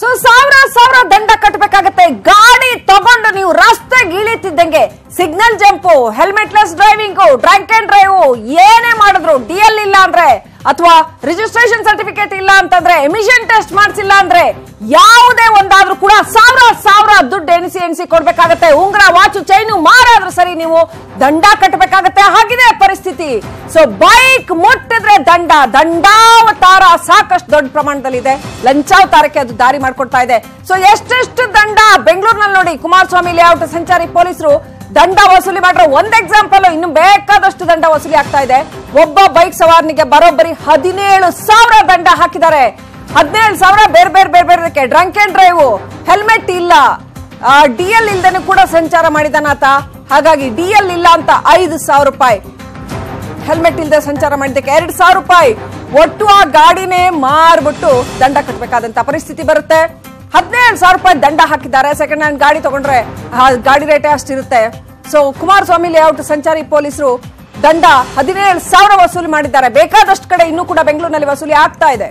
So ಸಾವಿರ ಸಾವಿರ ದಂಡ ಕಟ್ಟಬೇಕಾಗತ್ತೆ ಗಾಡಿ ತಗೊಂಡು ನೀವು ರಸ್ತೆಗೆ ಇಳಿತಿದ್ದಂಗೆ signal jump helmet less driving, drunk and drive ಏನೇ ಮಾಡಿದ್ರು ಡಿ ಎಲ್ ಇಲ್ಲ ಅಂದ್ರೆ ಅಥವಾ ರಿಜಿಸ್ಟ್ರೇಷನ್ ಸರ್ಟಿಫಿಕೇಟ್ ಇಲ್ಲ ಅಂತಂದ್ರೆ ಎಮಿಷನ್ ಟೆಸ್ಟ್ ಮಾಡಿಸಿಲ್ಲ ಅಂದ್ರೆ ಯಾವುದೇ ಒಂದಾದ್ರೂ ಕೂಡ ಎಣಿಸಿ ಕೊಡ್ಬೇಕಾಗತ್ತೆ ಉಂಗ್ರ ವಾಚು ಚೈನು ಮಾರಾದ್ರೂ ಸರಿ ನೀವು ದಂಡ ಕಟ್ಟಬೇಕಾಗತ್ತೆ ಹಾಗಿದೆ ಪರಿಸ್ಥಿತಿ ಸೊ ಬೈಕ್ ಮುಟ್ಟಿದ್ರೆ ದಂಡ ದಂಡಾವತಾರ ಸಾಕಷ್ಟು ದೊಡ್ಡ ಪ್ರಮಾಣದಲ್ಲಿದೆ ಲಂಚಾವತಾರಕ್ಕೆ ಅದು ದಾರಿ ಮಾಡ್ಕೊಡ್ತಾ ಇದೆ ಸೊ ಎಷ್ಟೆಷ್ಟು ದಂಡ ಬೆಂಗಳೂರಿನಲ್ಲಿ ನೋಡಿ ಕುಮಾರಸ್ವಾಮಿ ಲೇಔಟ್ ಸಂಚಾರಿ ಪೊಲೀಸರು ದಂಡ ವಸೂಲಿ ಮಾಡ್ರೆ ಒಂದ್ ಎಕ್ಸಾಂಪಲ್ ಇನ್ನು ಬೇಕಾದಷ್ಟು ದಂಡ ವಸೂಲಿ ಆಗ್ತಾ ಇದೆ ಒಬ್ಬ ಬೈಕ್ ಸವಾರನಿಗೆ ಬರೋಬ್ಬರಿ ಹದಿನೇಳು ಸಾವಿರ ದಂಡ ಹಾಕಿದ್ದಾರೆ ಹದಿನೇಳು ಸಾವಿರ ಬೇರೆ ಬೇರೆ ಬೇರೆ ಬೇರೆ ಡ್ರಂಕ್ ಅಂಡ್ ಡ್ರೈವ್ ಹೆಲ್ಮೆಟ್ ಇಲ್ಲ ಡಿ ಎಲ್ ಇಲ್ದೇನೆ ಕೂಡ ಸಂಚಾರ ಮಾಡಿದಾನಾತ ಹಾಗಾಗಿ ಡಿಎಲ್ ಇಲ್ಲ ಅಂತ ಐದು ಸಾವಿರ ರೂಪಾಯಿ. ಹೆಲ್ಮೆಟ್ ಇಲ್ಲದೆ ಸಂಚಾರ ಮಾಡಿದ್ದಕ್ಕೆ ಎರಡು ಸಾವಿರ ರೂಪಾಯಿ. ಒಟ್ಟು ಆ ಗಾಡಿನೇ ಮಾರ್ಬಿಟ್ಟು ದಂಡ ಕಟ್ಟಬೇಕಾದಂತ ಪರಿಸ್ಥಿತಿ ಬರುತ್ತೆ. ಹದಿನೇಳು ಸಾವಿರ ರೂಪಾಯಿ ದಂಡ ಹಾಕಿದ್ದಾರೆ. ಸೆಕೆಂಡ್ ಹ್ಯಾಂಡ್ ಗಾಡಿ ತಗೊಂಡ್ರೆ ಆ ಗಾಡಿ ರೇಟೇ ಅಷ್ಟಿರುತ್ತೆ. ಸೊ ಕುಮಾರಸ್ವಾಮಿ ಲೇಔಟ್ ಸಂಚಾರಿ ಪೊಲೀಸರು ದಂಡ ಹದಿನೇಳು ಸಾವಿರ ವಸೂಲಿ ಮಾಡಿದ್ದಾರೆ. ಬೇಕಾದಷ್ಟು ಕಡೆ ಇನ್ನೂ ಕೂಡ ಬೆಂಗಳೂರಿನಲ್ಲಿ ವಸೂಲಿ ಆಗ್ತಾ ಇದೆ.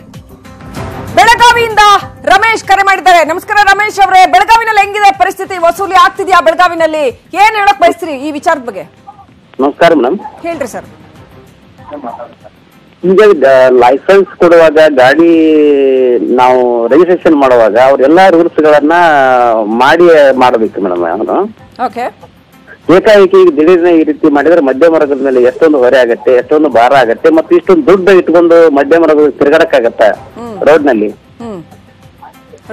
ಬೆಳಗಾವಿಯಿಂದ ರಮೇಶ್ ಕರೆ ಮಾಡಿದ್ದಾರೆ. ನಮಸ್ಕಾರ ರಮೇಶ್ ಅವರೇ. ಬೆಳಗಾವಿನಲ್ಲಿ ಹೆಂಗಿದೆ ಪರಿಸ್ಥಿತಿ? ವಸೂಲಿ ಆಗ್ತಿದ್ಯಾ ಬೆಳಗಾವಿನಲ್ಲಿ? ಏನ್ ಹೇಳಕ್ ಬಯಸ್ತೀರಿ ಈ ವಿಚಾರದ ಬಗ್ಗೆ? ನಮಸ್ಕಾರ ಮೇಡಮ್. ಹೇಳ್ರಿ ಸರ್. ಈಗ ಲೈಸೆನ್ಸ್ ಕೊಡುವಾಗ ಗಾಡಿ ನಾವು ರಿಜಿಸ್ಟ್ರೇಷನ್ ಮಾಡುವಾಗ ಅವ್ರೆಲ್ಲಾ ರೂಲ್ಸ್ ಗಳನ್ನ ಮಾಡಿ ಮಾಡಬೇಕು ಮೇಡಮ್ ಅವನು. ಓಕೆ ಏಕಾಏಕಿ ಈಗ ದಿಢೀರ್ನ ಈ ರೀತಿ ಮಾಡಿದ್ರೆ ಮಧ್ಯಮ ವರ್ಗದ ಮೇಲೆ ಎಷ್ಟೊಂದು ಹೊರೆ ಆಗತ್ತೆ ಎಷ್ಟೊಂದು ಭಾರ ಆಗತ್ತೆ ಮತ್ತೆ ಇಷ್ಟೊಂದು ದುಡ್ಡು ಇಟ್ಕೊಂಡು ಮಧ್ಯಮ ವರ್ಗದ ತಿರುಗಾಡಕ್ಕಾಗತ್ತ ರೋಡ್ನಲ್ಲಿ ಹ್ಮ್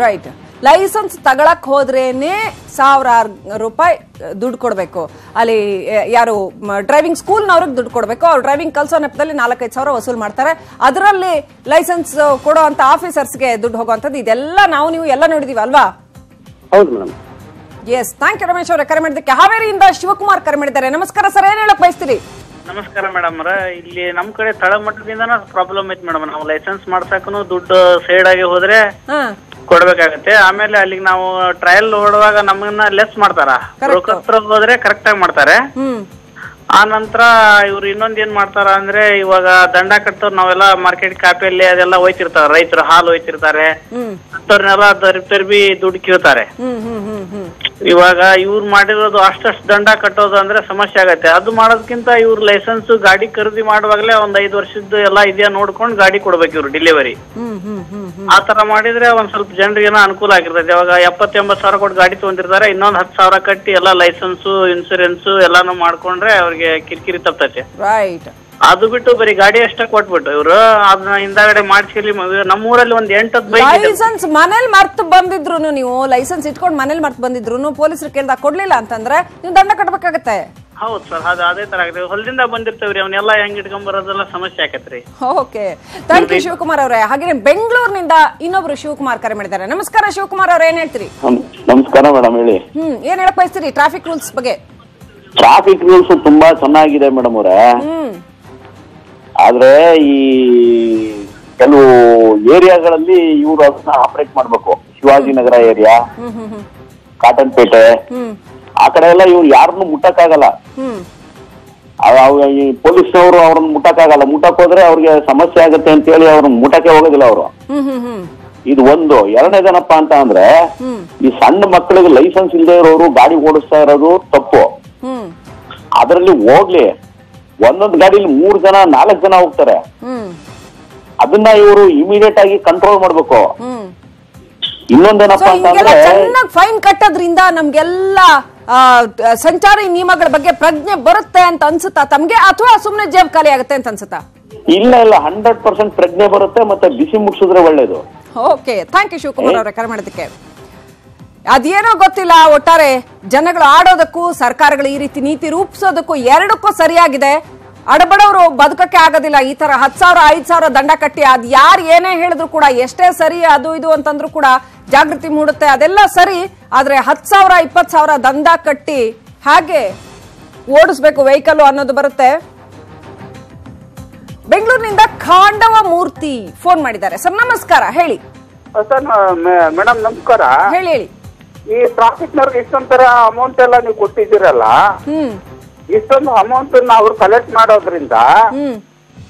ರೈಟ್ ಲೈಸೆನ್ಸ್ ತಗೊಳಕ್ ಹೋದ್ರೇನೆ ಸಾವಿರಾರು ರೂಪಾಯಿ ದುಡ್ಡು ಕೊಡಬೇಕು. ಅಲ್ಲಿ ಯಾರು ಡ್ರೈವಿಂಗ್ ಸ್ಕೂಲ್ನವ್ರಿಗೆ ದುಡ್ಡು ಕೊಡಬೇಕು. ಅವ್ರು ಡ್ರೈವಿಂಗ್ ಕಲ್ಸೋ ನೆಪದಲ್ಲಿ ನಾಲ್ಕೈದು ಸಾವಿರ ವಸೂಲ್ ಮಾಡ್ತಾರೆ. ಅದರಲ್ಲಿ ಲೈಸೆನ್ಸ್ ಕೊಡೋ ಅಂತ ಆಫೀಸರ್ಸ್ಗೆ ದುಡ್ಡು ಹೋಗುವಂಥದ್ದು ಇದೆಲ್ಲ ನಾವು ನೀವು ಎಲ್ಲ ನೋಡಿದೀವಿ ಅಲ್ವಾ? ಹೌದು madam. Yes thank you Ramesh ಅವರೇ ಕರೆ ಮಾಡಿದ್ದಕ್ಕೆ. ಹಾವೇರಿಯಿಂದ ಶಿವಕುಮಾರ್ ಕರೆ ಮಾಡಿದ್ದಾರೆ. ನಮಸ್ಕಾರ ಸರ್ ಏನ್ ಹೇಳಕ್ ಬಯಸ್ತೀರಿ? ನಮಸ್ಕಾರ ಮೇಡಮ್ ಅವ್ರ. ಇಲ್ಲಿ ನಮ್ ಕಡೆ ತಳಮಟ್ಟದಿಂದ ಪ್ರಾಬ್ಲಮ್ ಐತಿ ಮೇಡಮ್. ನಾವು ಲೈಸೆನ್ಸ್ ಮಾಡ್ಸಕ್ಕೂ ದುಡ್ಡು ಸೈಡ್ ಆಗಿ ಹೋದ್ರೆ ಹಾ. ಕೊಡ್ಬೇಕಾಗತ್ತೆ. ಆಮೇಲೆ ಅಲ್ಲಿಗೆ ನಾವು ಟ್ರಯಲ್ ಹೊಡುವಾಗ ನಮ್ಮನ್ನ ಲೆಸ್ ಮಾಡ್ತಾರ? ಬ್ರೋಕರ್ ಹೋದ್ರೆ ಕರೆಕ್ಟ್ ಆಗಿ ಮಾಡ್ತಾರೆ. ಆ ನಂತರ ಇವ್ರು ಇನ್ನೊಂದ್ ಏನ್ ಮಾಡ್ತಾರ ಅಂದ್ರೆ ಇವಾಗ ದಂಡ ಕಟ್ಟೋರ್ ನಾವೆಲ್ಲ ಮಾರ್ಕೆಟ್ ಕಾಪಿಯಲ್ಲಿ ಅದೆಲ್ಲ ಹೋಯ್ತಿರ್ತಾರ. ರೈತರು ಹಾಲು ಹೋಯ್ತಿರ್ತಾರೆ. ಅಂತವ್ರನ್ನೆಲ್ಲ ತರ್ಬಿ ದುಡ್ಡು ಕೇಳ್ತಾರೆ. ಇವಾಗ ಇವ್ರು ಮಾಡಿರೋದು ಅಷ್ಟಷ್ಟು ದಂಡ ಕಟ್ಟೋದು ಅಂದ್ರೆ ಸಮಸ್ಯೆ ಆಗತ್ತೆ. ಅದು ಮಾಡೋದಕ್ಕಿಂತ ಇವ್ರ ಲೈಸೆನ್ಸ್ ಗಾಡಿ ಖರೀದಿ ಮಾಡುವಾಗಲೇ ಒಂದ್ ಐದು ವರ್ಷದ್ದು ಎಲ್ಲಾ ಇದೆಯಾ ನೋಡ್ಕೊಂಡು ಗಾಡಿ ಕೊಡ್ಬೇಕು ಇವ್ರು ಡೆಲಿವರಿ ಆ ತರ ಮಾಡಿದ್ರೆ ಒಂದ್ ಸ್ವಲ್ಪ ಜನರಿಗೆ ಅನುಕೂಲ ಆಗಿರ್ತದೆ ಇವಾಗ ಎಪ್ಪತ್ತೆಂಬತ್ತು ಸಾವಿರ ಕೊಟ್ಟು ಗಾಡಿ ತಗೊಂಡಿರ್ತಾರೆ ಇನ್ನೊಂದ್ ಹತ್ತು ಸಾವಿರ ಕಟ್ಟಿ ಎಲ್ಲಾ ಲೈಸೆನ್ಸ್ ಇನ್ಸೂರೆನ್ಸ್ ಎಲ್ಲಾನು ಮಾಡ್ಕೊಂಡ್ರೆ ಅವ್ರಿಗೆ ಕಿರಿಕಿರಿ ತಪ್ತೈತೆ. ರೈಟ್ ಅದು ಬಿಟ್ಟು ಬರೀ ಗಾಡಿ ಅಷ್ಟೇ ಕೊಟ್ಬಿಟ್ಟು. ಇವ್ರು ಅದನ್ನ ಹಿಂದಾಗಡೆ ಮಾಡಿಸಿ ನಮ್ಮೂರಲ್ಲಿ ಒಂದ್ ಎಂಟತ್ತು ಬೈಕ್ ಲೈಸೆನ್ಸ್ ಮನೇಲಿ ಮರ್ತು ಬಂದಿದ್ರು ನೀವು ಲೈಸೆನ್ಸ್ ಇಟ್ಕೊಂಡು ಮನೇಲಿ ಮರ್ತು ಬಂದಿದ್ರು ಪೊಲೀಸರು ಕೇಳ್ದಾಗ ಕೊಡ್ಲಿಲ್ಲ ಅಂತಂದ್ರೆ ನೀವು ದಂಡ ಕಟ್ಟಬೇಕಾಗತ್ತೆ ಹೌದು ಸರ್ ಅದು ಅದೇ ತರ ಆಗಿದೆ. ಹೊಲದಿಂದ ಬಂದಿರ್ತೇವ್ರಿ ಅವನ್ನೆಲ್ಲ ಹೆಂಗ್ ಇಟ್ಕೊಂಡ್ ಬರೋದೆಲ್ಲ ಸಮಸ್ಯೆ ಆಕತ್ರಿ. ಓಕೆ ಥ್ಯಾಂಕ್ ಯು ಶಿವಕುಮಾರ್ ಅವರೇ. ಹಾಗೆ ಬೆಂಗಳೂರಿನಿಂದ ಇನ್ನೊಬ್ರು ಶಿವಕುಮಾರ್ ಕರೆ ಮಾಡಿದ್ದಾರೆ. ನಮಸ್ಕಾರ ಶಿವಕುಮಾರ್ ಅವ್ರ ಏನ್ ಹೇಳ್ತೀರಿ? ನಮಸ್ಕಾರ ಮೇಡಮ್ ಹೇಳಿ. ಹ್ಮ್ ಏನ್ ಹೇಳಕ್ ಬಯಸ್ತೀರಿ? ಟ್ರಾಫಿಕ್ ರೂಲ್ಸ್ ಬಗ್ಗೆ. ಟ್ರಾಫಿಕ್ ರೂಲ್ಸ್ ತುಂಬಾ ಚೆನ್ನಾಗಿದೆ ಮೇಡಮ್ ಅವರೇ. ಹ್ಮ್. ಆದ್ರೆ ಈ ಕೆಲವು ಏರಿಯಾಗಳಲ್ಲಿ ಇವರು ಅದನ್ನ ಆಪರೇಟ್ ಮಾಡ್ಬೇಕು. ಶಿವಾಜಿನಗರ ಏರಿಯಾ ಕಾಟನ್ ಪೇಟೆ ಆ ಕಡೆ ಎಲ್ಲ ಇವ್ರು ಯಾರನ್ನು ಮುಟ್ಟಕ್ಕಾಗಲ್ಲ. ಪೊಲೀಸ್ ಅವರು ಪೊಲೀಸ್ನವರು ಅವ್ರನ್ನ ಮುಟ್ಟಕ್ಕಾಗಲ್ಲ. ಮುಟ್ಟಕ್ ಹೋದ್ರೆ ಅವ್ರಿಗೆ ಸಮಸ್ಯೆ ಆಗುತ್ತೆ ಅಂತ ಹೇಳಿ ಅವ್ರನ್ನ ಮುಟ್ಟಕ್ಕೆ ಹೋಗೋದಿಲ್ಲ ಅವರು. ಇದು ಒಂದು. ಎರಡನೇದೇನಪ್ಪ ಅಂತ ಅಂದ್ರೆ ಈ ಸಣ್ಣ ಮಕ್ಕಳಿಗೆ ಲೈಸೆನ್ಸ್ ಇಲ್ಲದೆ ಇರೋರು ಗಾಡಿ ಓಡಿಸ್ತಾ ಇರೋದು ತಪ್ಪು. ಅದರಲ್ಲಿ ಹೋಗ್ಲಿ. ಒಂದೊಂದು ಗಾಡಿಲಿ ಮೂರ್ ಜನ ನಾಲ್ಕು ಜನ ಹೋಗ್ತಾರೆ. ಅದನ್ನ ಇವರು ಇಮಿಡಿಯೇಟ್ ಆಗಿ ಕಂಟ್ರೋಲ್ ಮಾಡ್ಬೇಕು. ಇನ್ನೊಂದೇನಪ್ಪ ಚೆನ್ನಾಗಿ ಫೈನ್ ಕಟ್ಟೋದ್ರಿಂದ ನಮ್ಗೆಲ್ಲ ಸಂಚಾರಿ ನಿಯಮಗಳ ಬಗ್ಗೆ ಪ್ರಜ್ಞೆ ಬರುತ್ತೆ ಅಂತ ಅನ್ಸುತ್ತಾ ತಮ್ಗೆ? ಅಥವಾ ಸುಮ್ನೆ ಜೇಬ್ ಖಾಲಿ ಆಗುತ್ತೆ ಅಂತ ಅನ್ಸುತ್ತಾ? ಇಲ್ಲ ಇಲ್ಲ ಹಂಡ್ರೆಡ್ ಪರ್ಸೆಂಟ್ ಪ್ರಜ್ಞೆ ಬರುತ್ತೆ ಮತ್ತೆ ಬಿಸಿ ಮುಗಿಸಿದ್ರೆ ಒಳ್ಳೇದು. ಓಕೆ ಥ್ಯಾಂಕ್ ಯು ಶಿವಕುಮಾರ್ ಅವರೇ ಕರೆ ಮಾಡೋದಕ್ಕೆ. ಅದೇನೋ ಗೊತ್ತಿಲ್ಲ ಒಟ್ಟಾರೆ ಜನಗಳು ಆಡೋದಕ್ಕೂ ಸರ್ಕಾರಗಳು ಈ ರೀತಿ ನೀತಿ ರೂಪಿಸೋದಕ್ಕೂ ಎರಡಕ್ಕೂ ಸರಿಯಾಗಿದೆ. ಅಡಬಡವರು ಬದುಕಕ್ಕೆ ಆಗೋದಿಲ್ಲ. ಈ ತರ ಹತ್ತು ಸಾವಿರ ಐದು ಸಾವಿರ ದಂಡ ಕಟ್ಟಿ ಅದ್ ಯಾರು ಏನೇ ಹೇಳಿದ್ರು ಕೂಡ ಎಷ್ಟೇ ಸರಿ ಅದು ಇದು ಅಂತಂದ್ರೂ ಕೂಡ ಜಾಗೃತಿ ಮೂಡುತ್ತೆ. ಅದೆಲ್ಲ ಸರಿ ಆದ್ರೆ ಹತ್ತು ಸಾವಿರ ಇಪ್ಪತ್ತು ಸಾವಿರ ದಂಡ ಕಟ್ಟಿ ಹಾಗೆ ಓಡಿಸ್ಬೇಕು ವೆಹಿಕಲ್ ಅನ್ನೋದು ಬರುತ್ತೆ. ಬೆಂಗಳೂರಿನಿಂದ ಖಾಂಡವ ಮೂರ್ತಿ ಫೋನ್ ಮಾಡಿದ್ದಾರೆ. ಸರ್ ನಮಸ್ಕಾರ ಹೇಳಿ. ಸರ್ ಮೇಡಮ್ ನಮಸ್ಕಾರ. ಹೇಳಿ ಹೇಳಿ. ಈ ಟ್ರಾಫಿಕ್ನವ್ರಿಗೆ ಇಷ್ಟೊಂದರ ಅಮೌಂಟ್ ಎಲ್ಲ ನೀವು ಕೊಟ್ಟಿದ್ದೀರಲ್ಲ ಇಷ್ಟೊಂದು ಅಮೌಂಟ್ ಅವ್ರು ಕಲೆಕ್ಟ್ ಮಾಡೋದ್ರಿಂದ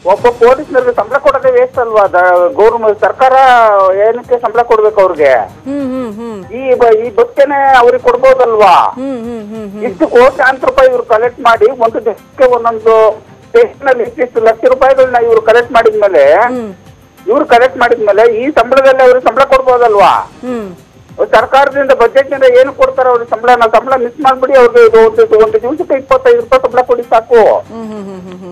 ಒಬ್ಬ ಪೊಲೀಸ್ನವ್ರಿಗೆ ಸಂಬಳ ಕೊಡೋದೇ ವೇಸ್ಟ್ ಅಲ್ವಾ? ಗೌರ್ಮೆಂಟ್ ಸರ್ಕಾರ ಏನಕ್ಕೆ ಸಂಬಳ ಕೊಡ್ಬೇಕು ಅವ್ರಿಗೆ? ಈ ಈ ಬಸ್ಗೆನೆ ಅವ್ರಿಗೆ ಕೊಡ್ಬೋದಲ್ವಾ? ಇಷ್ಟು ಕೋಟಿ ಕೋಟ್ಯಾಂತರ ರೂಪಾಯಿ ಇವ್ರು ಕಲೆಕ್ಟ್ ಮಾಡಿ ಒಂದು ದಿವಸಕ್ಕೆ ಒಂದೊಂದು ಸ್ಟೇಷನ್ ಅಲ್ಲಿ ಇಷ್ಟಿಷ್ಟು ಲಕ್ಷ ರೂಪಾಯಿಗಳನ್ನ ಇವ್ರು ಕಲೆಕ್ಟ್ ಮಾಡಿದ್ಮೇಲೆ ಇವ್ರು ಕಲೆಕ್ಟ್ ಮಾಡಿದ್ಮೇಲೆ ಈ ಸಂಬಳದಲ್ಲಿ ಅವ್ರಿಗೆ ಸಂಬಳ ಕೊಡ್ಬೋದಲ್ವಾ? ಸರ್ಕಾರದಿಂದ ಬಜೆಟ್ನಿಂದ ಏನು ಕೊಡ್ತಾರೆ ಅವ್ರಿಗೆ ಸಂಬಳ ನಾವು ಸಂಬಳ ಮಿಸ್ ಮಾಡ್ಬಿಡಿ ಅವ್ರಿಗೆ ಇದು ಒಂದು ಒಂದು ದಿವಸಕ್ಕೆ ಇಪ್ಪತ್ತೈದು ರೂಪಾಯಿ ಸಂಬಳ ಕೊಡಿ ಸಾಕು.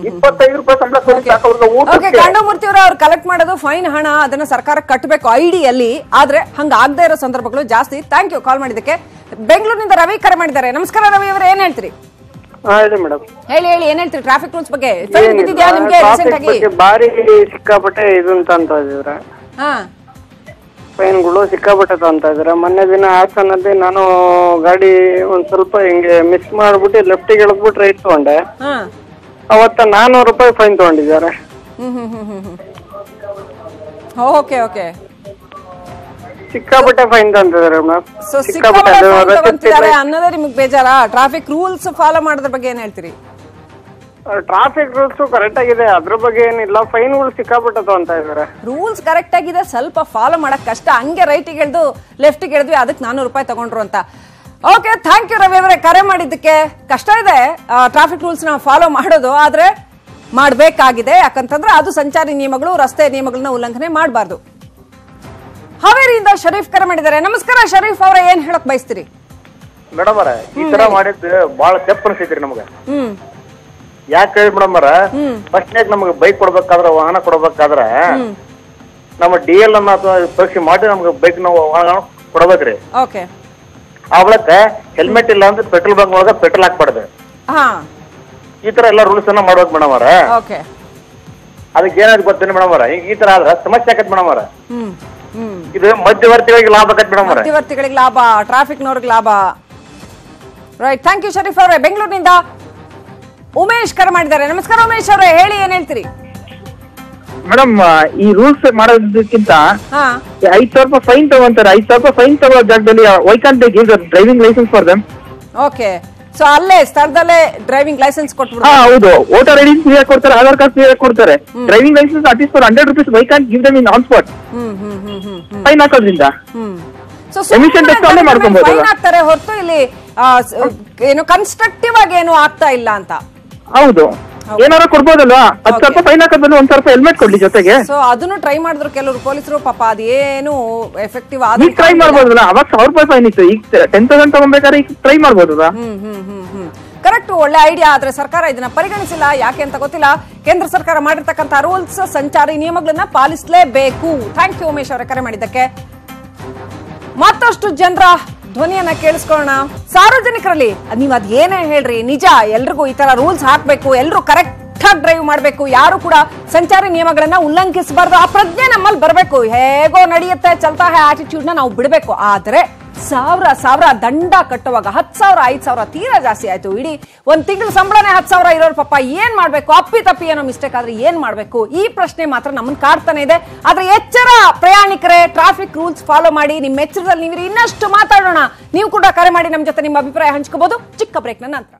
ಇಪ್ಪತ್ತೈದು ರೂಪಾಯಿ ಸಂಬಳ ಕೊಡಿ ಸಾಕು ಅವ್ರಿಗೆ ಊಟಕ್ಕೆ? ಕಾಂಡಮೂರ್ತಿ ಅವರು ಅವ್ರು ಕಲೆಕ್ಟ್ ಮಾಡೋದು ಫೈನ್ ಹಣ ಅದನ್ನ ಸರ್ಕಾರ ಕಟ್ಟಬೇಕು ಐಡಿಯಲ್ಲಿ ಆದ್ರೆ ಹಂಗ ಆಗದೆ ಇರೋ ಸಂದರ್ಭಗಳು ಜಾಸ್ತಿ. ಥ್ಯಾಂಕ್ ಯು ಕಾಲ್ ಮಾಡಿದಕ್ಕೆ ಬೆಂಗಳೂರಿನಿಂದ ರವಿ ಕರೆ ಮಾಡಿದ್ದಾರೆ. ನಮಸ್ಕಾರ ರವಿ ಅವರು ಏನ್ ಹೇಳ್ತೀರಿ? ಹೇಳಿ ಮೇಡಮ್ ಹೇಳಿ ಹೇಳಿ ಏನ್ ಹೇಳ್ತೀರಿ? ಟ್ರಾಫಿಕ್ ರೂಲ್ಸ್ ಬಗ್ಗೆ ನಿಮ್ಗೆ ಬಾರಿ ಸಿಕ್ಕಾಪಟ್ಟೆ ಇದು ಅಂತ ಅಂತ ಇದ್ರ ಹಾ. ಫೈನ್ಗಳು ಸಿಕ್ಕಾಬಿಟ್ಟದ ಅಂತ ಇದ್ರೆ. ಮೊನ್ನೆ ದಿನ ಹಾಸನಲ್ಲಿ ನಾನು ಗಾಡಿ ಒಂದ್ ಸ್ವಲ್ಪ ಹಿಂಗೆ ಮಿಸ್ ಮಾಡ್ಬಿಟ್ಟು ಲೆಫ್ಟಿಗೆ ಇಳಿದ್ಬಿಟ್ಟು ರೈಟ್ ತಗೊಂಡೆ. ಹಾ. ಅವತ್ತ ನಾನೂರು ರೂಪಾಯಿ ಫೈನ್ ತಗೊಂಡಿದ್ದಾರೆ. ಹ್ಮ್ ಹ್ಮ್ ಹ್ಮ್ ಹ್ಮ್ ಹ್ಮ್. ಓಕೆ ಓಕೆ ಸಿಕ್ಕಾಪಟ್ಟೆ ಫೈನ್ ತಂದಿದ್ದಾರೆ ಮೇಡಮ್ ಸೊ ಸಿಕ್ಕಾಪಟ್ಟೆ ಅದು ರಸೀದ್ ತಗೊಂತಿದ್ದಾರೆ ಅನ್ನೋದೇ ನಿಮ್ಗೆ ಬೇಜಾರಾ? ಟ್ರಾಫಿಕ್ ರೂಲ್ಸ್ ಫಾಲೋ ಮಾಡೋದ್ರ ಬಗ್ಗೆ ಏನ್ ಹೇಳ್ತೀರಿ? ಟ್ರಾಫಿಕ್ ರೂಲ್ಸ್ ಕರೆಕ್ಟ್ ಆಗಿದೆ. ಅದ್ರ ಬಗ್ಗೆ ಏನಿಲ್ಲ. ಫೈನ್ ಫೈನ್ಗಳು ಸಿಕ್ಕಾಬಿಟ್ಟದ ಅಂತ ಇದಾರೆ. ರೂಲ್ಸ್ ಕರೆಕ್ಟ್ ಆಗಿದೆ. ಸ್ವಲ್ಪ ಫಾಲೋ ಮಾಡಕ್ ಕಷ್ಟ. ಹಂಗೆ ರೈಟ್ ಎಳ್ದು ಲೆಫ್ಟಿಗೆ ಎಳ್ದ್ವಿ ಅದಕ್ಕೆ ನಾನೂರು ರೂಪಾಯಿ ತಗೊಂಡ್ರು ಅಂತ. ಓಕೆ ಥ್ಯಾಂಕ್ ಯು ರವಿ ಅವರೇ. ಕರೆ ಮಾಡಿದ್ದಕ್ಕೆ ಕಷ್ಟ ಇದೆ. ಟ್ರಾಫಿಕ್ ರೂಲ್ಸ್ನ ಫಾಲೋ ಮಾಡೋದು. ಆದ್ರೆ ಮಾಡಬೇಕಾಗಿದೆ. ಯಾಕಂತಂದ್ರೆ ಅದು ಸಂಚಾರಿ ನಿಯಮಗಳು ರಸ್ತೆ ನಿಯಮಗಳನ್ನ ಉಲ್ಲಂಘನೆ ಮಾಡಬಾರ್ದು. ಹಾವೇರಿಯಿಂದ ಶರೀಫ್ ಕರೆ ಮಾಡಿದ್ದಾರೆ. ನಮಸ್ಕಾರ ಶರೀಫ್ ಅವರೇ. ಏನ್ ಹೇಳಕ್ ಬಯಸ್ತೀರಿ? ಮೇಡಮ್ ಅವರೇ ಈ ತರ ಮಾಡಿದ್ರೆ ಬಹಳ ತೆಪ್ಪ ಅನ್ಸೈತ್ರಿ ನಮ್ಗ. ಹ್ಮ್. ಯಾಕೆ ಹೇಳಿ ಮೇಡಮ್ ಅವರ? ಫಸ್ಟ್ನಾಗ ನಮ್ಗೆ ಬೈಕ್ ಕೊಡ್ಬೇಕಾದ್ರ ವಾಹನ ಕೊಡ್ಬೇಕಾದ್ರ ನಮ್ಮ ಡಿ ಎಲ್ ಅನ್ನ ಅಥವಾ ಪರೀಕ್ಷೆ ಮಾಡಿ ನಮ್ಗೆ ಬೈಕ್ ನಾವು ವಾಹನ ಕೊಡ್ಬೇಕ್ರಿ. ಓಕೆ. ಆ ಬಳಿಕ ಹೆಲ್ಮೆಟ್ ಇಲ್ಲ ಅಂದ್ರೆ ಪೆಟ್ರೋಲ್ ಬಂಕ್ ಒಳಗ ಪೆಟ್ರೋಲ್ ಹಾಕ್ಬಾರ್ದು. ಹಾ. ಈ ತರ ಎಲ್ಲ ರೂಲ್ಸ್ ಅನ್ನ ಮಾಡ್ಬೇಕು ಮೇಡಮ್ ಅವರ. ಓಕೆ. ಅದಕ್ಕೆ ಏನಾದ್ರು ಗೊತ್ತೇನೆ ಮೇಡಮ್ ಅವರ? ಈ ತರ ಆದ್ರ ಸಮಸ್ಯೆ ಆಕತ್ ಮೇಡಮ್ ಅವರ. ಹ್ಮ್ ಹ್ಮ್. ಇದು ಮಧ್ಯವರ್ತಿಗಳಿಗೆ ಲಾಭ ಆಕತ್ ಮೇಡಮ್ ಅವರ. ಮಧ್ಯವರ್ತಿಗಳಿಗೆ ಲಾಭ ಟ್ರಾಫಿಕ್ನವ್ರಿಗೆ ಲಾಭ. ರೈಟ್ ಥ್ಯಾಂಕ್ ಯು ಶರೀಫ್ ಅವರೇ. ಬೆಂಗಳೂರಿನಿಂದ ಉಮೇಶ್ ಕರೆ ಮಾಡಿದ್ದಾರೆ. ನಮಸ್ಕಾರ ಉಮೇಶ್ ಅವರೇ ಹೇಳಿ ಏನ್ ಹೇಳ್ತೀರಿ? ಮೇಡಮ್ ಈ ರೂಲ್ಸ್ ಮಾಡೋದಕ್ಕಿಂತ ಐದ್ ಸಾವಿರ ರೂಪಾಯಿ ಫೈನ್ ತಗೊಂತಾರೆ. ಐದ್ ಸಾವಿರ ರೂಪಾಯಿ ಫೈನ್ ತಗೋ ಜಾಗದಲ್ಲಿ why can't they give driving licence for them okay so ಅಲ್ಲೇ ಸ್ಥಳದಲ್ಲೇ ಡ್ರೈವಿಂಗ್ ಲೈಸೆನ್ಸ್ ಕೊಟ್ಬಿಡ್ತಾರೆ. ಕೊಟ್ಬಿಡು ಹೌದು. ವೋಟರ್ ಐಡಿ ಫ್ರೀ ಕೊಡ್ತಾರೆ ಆಧಾರ್ ಕಾರ್ಡ್ ಫ್ರೀ ಕೊಡ್ತಾರೆ. Driving licence at least for hundred rupees why can't give them in on spot fine ಹಾಕೋದ್ರಿಂದ. Emission test ಅಲ್ಲೇ ಮಾಡ್ಕೊಬಹುದು ಹೊರತು ಇಲ್ಲಿ ಏನು ಕನ್ಸ್ಟ್ರಕ್ಟಿವ್ ಆಗಿ ಏನು ಆಗ್ತಾ ಇಲ್ಲ ಅಂತ. ಹೌದು. ಏನಾರ ಕೊಡ್ಬೋದಲ್ವಾ? ಹತ್ತು ಸಾವಿರ ರೂಪಾಯಿ ಫೈನ್ ಹಾಕೋದ್ಮೇಲೆ ಒಂದ್ ಸ್ವಲ್ಪ ರೂಪಾಯಿ ಹೆಲ್ಮೆಟ್ ಕೊಡ್ಲಿ ಜೊತೆಗೆ. ಸೊ ಅದನ್ನು ಟ್ರೈ ಮಾಡಿದ್ರು ಕೆಲವರು ಪೊಲೀಸರು ಪಾಪ ಅದೇನು ಎಫೆಕ್ಟಿವ್ ಈಗ ಟ್ರೈ ಮಾಡ್ಬೋದಲ್ಲ? ಅವಾಗ ಸಾವಿರ ರೂಪಾಯಿ ಫೈನ್ ಇತ್ತು. ಈಗ ಟೆನ್ ತೌಸಂಡ್ ತಗೊಂಬೇಕಾದ್ರೆ ಈಗ ಟ್ರೈ ಮಾಡ್ಬೋದಲ್ಲ ಹ್ಮ್ ಹ್ಮ್ ಹ್ಮ್ ಹ್ಮ್. ಕರೆಕ್ಟ್ ಒಳ್ಳೆ ಐಡಿಯಾ ಆದ್ರೆ ಸರ್ಕಾರ ಇದನ್ನ ಪರಿಗಣಿಸಿಲ್ಲ. ಯಾಕೆ ಅಂತ ಗೊತ್ತಿಲ್ಲ. ಕೇಂದ್ರ ಸರ್ಕಾರ ಮಾಡಿರ್ತಕ್ಕಂಥ ರೂಲ್ಸ್ ಸಂಚಾರಿ ನಿಯಮಗಳನ್ನ ಪಾಲಿಸಲೇಬೇಕು. ಥ್ಯಾಂಕ್ ಯು ಉಮೇಶ್ ಅವರೇ ಕರೆ ಮಾಡಿದ್ದಕ್ಕೆ. ಮತ್ತಷ್ಟು ಜನರ ಧ್ವನಿಯನ್ನ ಕೇಳಿಸ್ಕೊಳ್ಳೋಣ. ಸಾರ್ವಜನಿಕರಲ್ಲಿ, ನೀವ್ ಅದ್ ಏನೇ ಹೇಳ್ರಿ, ನಿಜ, ಎಲ್ರಿಗೂ ಈ ತರ ರೂಲ್ಸ್ ಹಾಕ್ಬೇಕು, ಎಲ್ರು ಕರೆಕ್ಟ್ ಆಗಿ ಡ್ರೈವ್ ಮಾಡ್ಬೇಕು, ಯಾರು ಕೂಡ ಸಂಚಾರಿ ನಿಯಮಗಳನ್ನ ಉಲ್ಲಂಘಿಸಬಾರ್ದು. ಆ ಪ್ರಜ್ಞೆ ನಮ್ಮಲ್ಲಿ ಬರಬೇಕು. ಹೇಗೋ ನಡೆಯುತ್ತೆ, ಚಲ್ತಾ ಹೇ ಆಟಿಟ್ಯೂಡ್ ನಾವು ಬಿಡಬೇಕು. ಆದ್ರೆ ಸಾವಿರ ಸಾವಿರ ದಂಡ ಕಟ್ಟುವಾಗ ಹತ್ತು ಸಾವಿರ, ಐದು ಸಾವಿರ ತೀರಾ ಜಾಸ್ತಿ ಆಯಿತು. ಇಡೀ ಒಂದು ತಿಂಗಳು ಸಂಬಳನೇ ಹತ್ತು ಸಾವಿರ ಇರೋರು ಪಪ್ಪ ಏನು ಮಾಡಬೇಕು? ಅಪ್ಪಿ ತಪ್ಪಿ ಏನೋ ಮಿಸ್ಟೇಕ್ ಆದರೆ ಏನು ಮಾಡಬೇಕು? ಈ ಪ್ರಶ್ನೆ ಮಾತ್ರ ನಮ್ಮನ್ನು ಕಾಡ್ತಾನೆ ಇದೆ. ಆದರೆ ಎಚ್ಚರ ಪ್ರಯಾಣಿಕರೇ ಟ್ರಾಫಿಕ್ ರೂಲ್ಸ್ ಫಾಲೋ ಮಾಡಿ, ನಿಮ್ಮ ಎಚ್ಚರದಲ್ಲಿ ನೀವು ಇನ್ನಷ್ಟು ಮಾತಾಡೋಣ. ನೀವು ಕೂಡ ಕರೆ ಮಾಡಿ, ನಮ್ಮ ಜೊತೆ ನಿಮ್ಮ ಅಭಿಪ್ರಾಯ ಹಂಚ್ಕೋಬಹುದು ಚಿಕ್ಕ ಬ್ರೇಕ್ ನಂತರ.